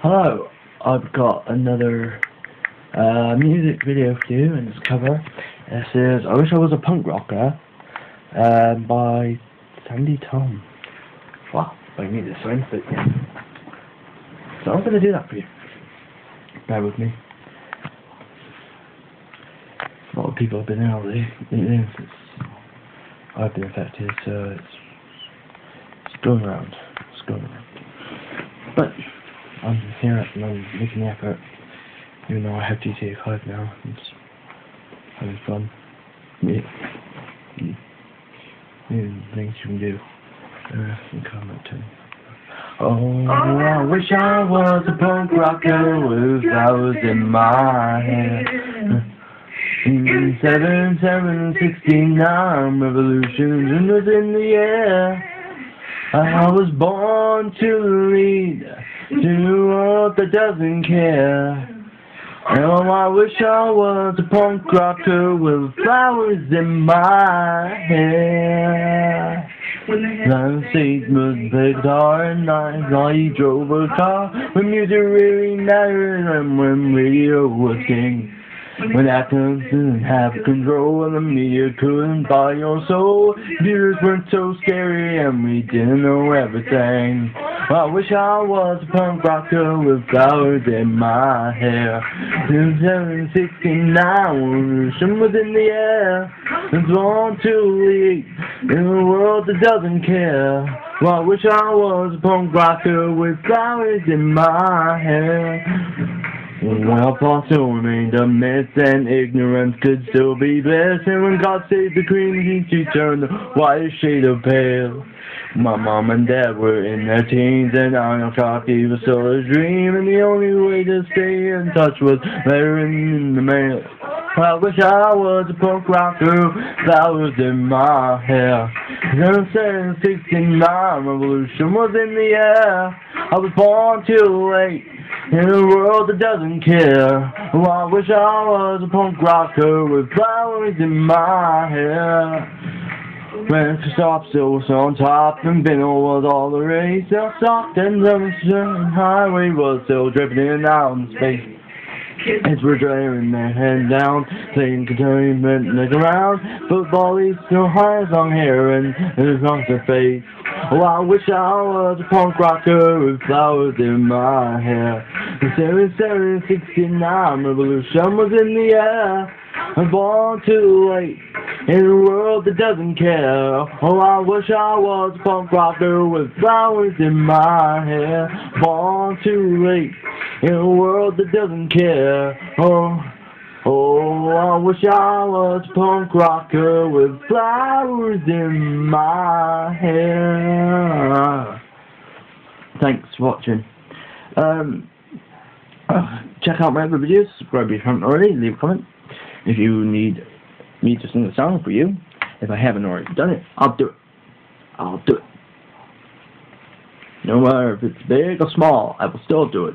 Hello, I've got another uh, music video for you and it's cover. This is I Wish I Was a Punk Rocker um, by Sandy Tom. Wow, I need this one, but yeah. So I'm going to do that for you. Bear with me. A lot of people have been ill lately. I've been affected, so it's, it's going around. It's going around. But Here and I'm making the effort, even though I have GTA 5 now. It's having fun. Yeah. Mm. things you can do. Uh, comment too. Oh, I wish I was a punk rocker with flowers in my hair. Seven, seven, sixty-nine revolutions in the air. I was born to lead to a world that doesn't care. Oh, I wish I was a punk rocker with flowers in my hair. Lance Seaman played guitar and I drove a car when music really mattered and when radio was king. When actors didn't have control and the media couldn't buy your soul. Computers weren't so scary and we didn't know everything. I wish I was a punk rocker with flowers in my hair. In 769, revolution was in the air. And born to lead in a world that doesn't care. Well, I wish I was a punk rocker with flowers in my hair. Well, remained a myth, and ignorance could still be bliss. And when God saved the queen, she turned the whitest shade of pale. My mom and dad were in their teens, and Arnold Coffee was still a dream. And the only way to stay in touch was lettering in the mail. I wish I was a punk rocker, flowers in my hair. The 69 revolution was in the air. I was born too late in a world that doesn't care. Oh, I wish I was a punk rocker with flowers in my hair. When Stop still was on top and Vinyl was all the rage. Still soft and the highway was still dripping in out in space. Kids were driving their head down, playing entertainment, look around. Football is still high long hair and it across their face. Oh, I wish I was a punk rocker with flowers in my hair. The 7769 revolution was in the air. I'm born too late in a world that doesn't care. Oh, I wish I was a punk rocker with flowers in my hair. Born too late in a world that doesn't care. Oh, oh, I wish I was a punk rocker with flowers in my hair. Thanks for watching. Um, check out my other videos, subscribe if you haven't already, leave a comment. If you need me to sing a song for you, if I haven't already done it, I'll do it. I'll do it. No matter if it's big or small, I will still do it.